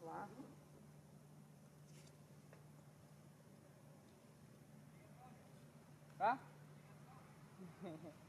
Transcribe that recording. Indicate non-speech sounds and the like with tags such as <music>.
Vai lá. Tá? <laughs>